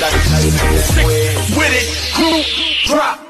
With it, group drop.